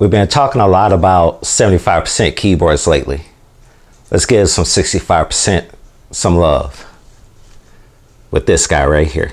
We've been talking a lot about 75% keyboards lately. Let's give some 65% some love with this guy right here.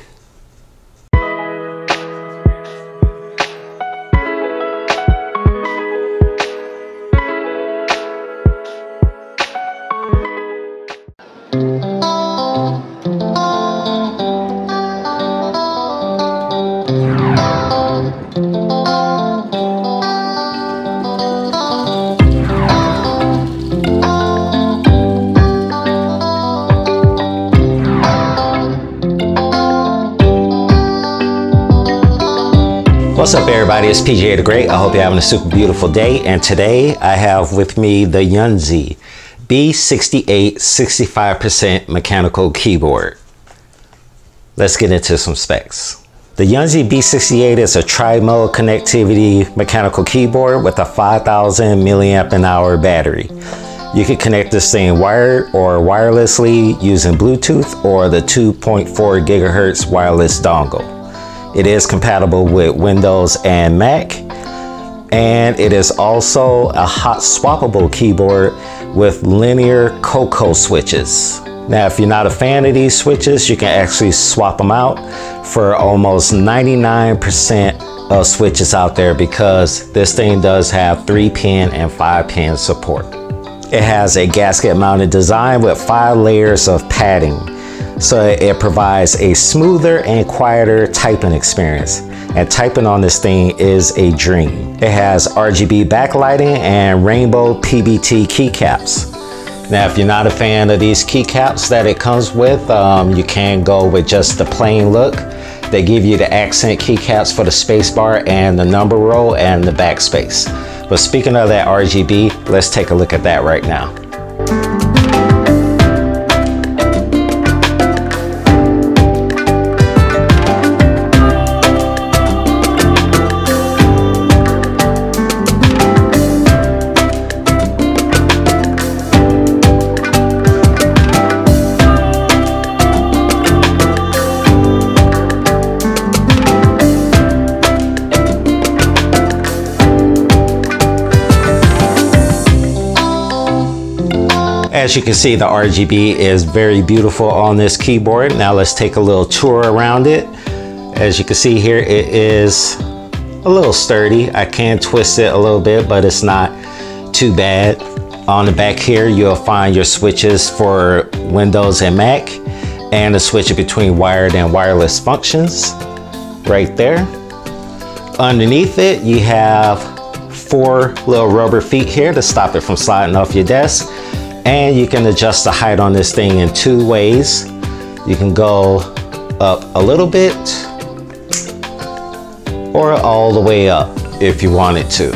What's up everybody, it's PJ the Great. I hope you're having a super beautiful day. And today I have with me the Yunzii B68 65% mechanical keyboard. Let's get into some specs. The Yunzii B68 is a tri-mode connectivity mechanical keyboard with a 5000 milliamp an hour battery. You can connect this thing wired or wirelessly using Bluetooth or the 2.4 gigahertz wireless dongle. It is compatible with Windows and Mac. And it is also a hot swappable keyboard with linear Coco switches. Now, if you're not a fan of these switches, you can actually swap them out for almost 99% of switches out there because this thing does have three pin and five pin support. It has a gasket mounted design with five layers of padding so it provides a smoother and quieter typing experience. And typing on this thing is a dream. It has RGB backlighting and rainbow PBT keycaps. Now, if you're not a fan of these keycaps that it comes with, um, you can go with just the plain look. They give you the accent keycaps for the spacebar and the number row and the backspace. But speaking of that RGB, let's take a look at that right now. As you can see, the RGB is very beautiful on this keyboard. Now let's take a little tour around it. As you can see here, it is a little sturdy. I can twist it a little bit, but it's not too bad. On the back here, you'll find your switches for Windows and Mac and the switch between wired and wireless functions right there. Underneath it, you have four little rubber feet here to stop it from sliding off your desk. And you can adjust the height on this thing in two ways. You can go up a little bit or all the way up if you wanted to.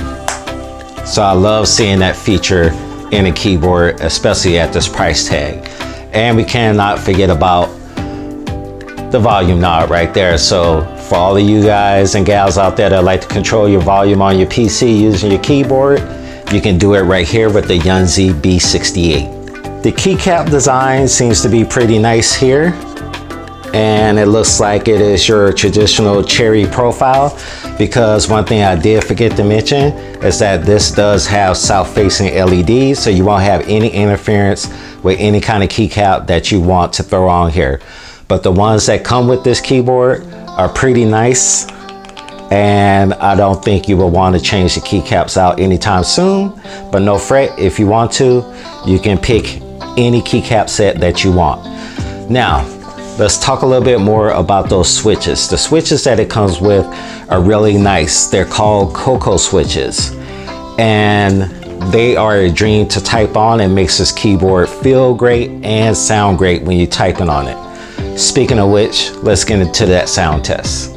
So I love seeing that feature in a keyboard, especially at this price tag. And we cannot forget about the volume knob right there. So for all of you guys and gals out there that like to control your volume on your PC using your keyboard, you can do it right here with the Yunzii B68. The keycap design seems to be pretty nice here. And it looks like it is your traditional cherry profile because one thing I did forget to mention is that this does have south-facing LEDs so you won't have any interference with any kind of keycap that you want to throw on here. But the ones that come with this keyboard are pretty nice and I don't think you will want to change the keycaps out anytime soon. But no fret if you want to you can pick any keycap set that you want. Now let's talk a little bit more about those switches. The switches that it comes with are really nice. They're called Coco switches. And they are a dream to type on and makes this keyboard feel great and sound great when you're typing on it. Speaking of which let's get into that sound test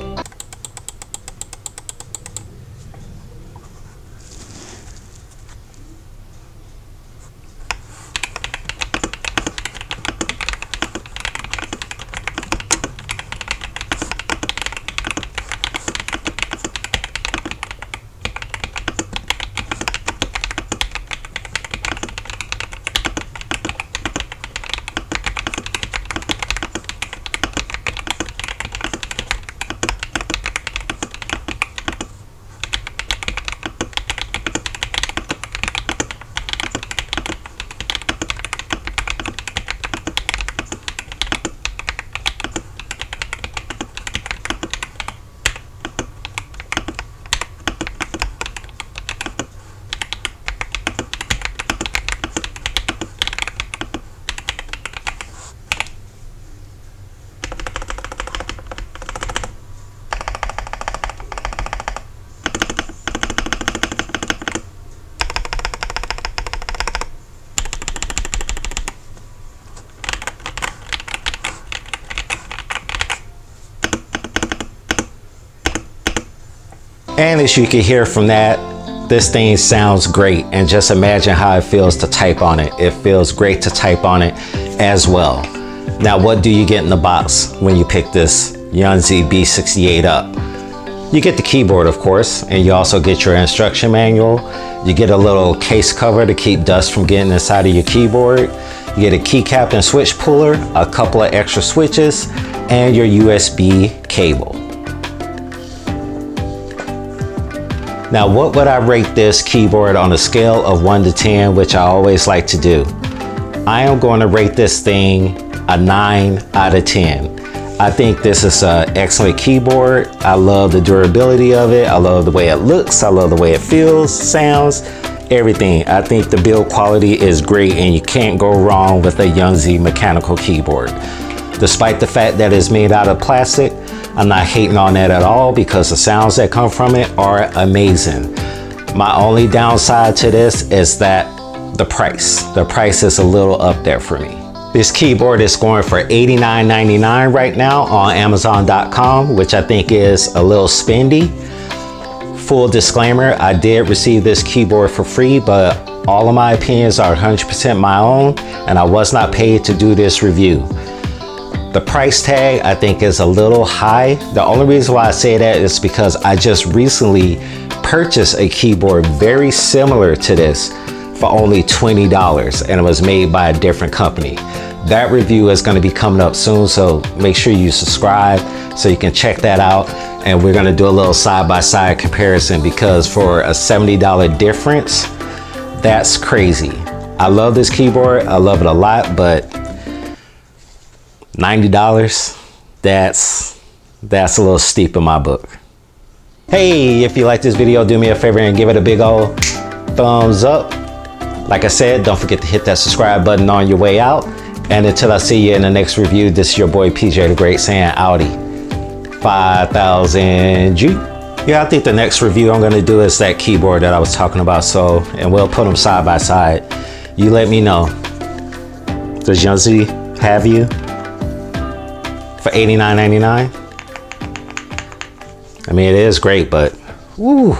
And as you can hear from that, this thing sounds great and just imagine how it feels to type on it. It feels great to type on it as well. Now, what do you get in the box when you pick this Yunzii B68 up? You get the keyboard, of course, and you also get your instruction manual. You get a little case cover to keep dust from getting inside of your keyboard. You get a keycap and switch puller, a couple of extra switches, and your USB cable. Now, what would I rate this keyboard on a scale of 1 to 10, which I always like to do? I am going to rate this thing a 9 out of 10. I think this is an excellent keyboard. I love the durability of it. I love the way it looks. I love the way it feels, sounds, everything. I think the build quality is great and you can't go wrong with a Yunzii mechanical keyboard. Despite the fact that it's made out of plastic, I'm not hating on that at all because the sounds that come from it are amazing. My only downside to this is that the price. The price is a little up there for me. This keyboard is going for $89.99 right now on Amazon.com, which I think is a little spendy. Full disclaimer, I did receive this keyboard for free, but all of my opinions are 100% my own, and I was not paid to do this review. The price tag I think is a little high. The only reason why I say that is because I just recently purchased a keyboard very similar to this for only $20 and it was made by a different company. That review is gonna be coming up soon, so make sure you subscribe so you can check that out. And we're gonna do a little side-by-side -side comparison because for a $70 difference, that's crazy. I love this keyboard, I love it a lot, but $90, that's, that's a little steep in my book. Hey, if you like this video, do me a favor and give it a big old thumbs up. Like I said, don't forget to hit that subscribe button on your way out. And until I see you in the next review, this is your boy PJ the Great saying Audi 5000G. Yeah, I think the next review I'm gonna do is that keyboard that I was talking about. So, and we'll put them side by side. You let me know. Does Yunzii have you? For $89.99. I mean, it is great, but woo.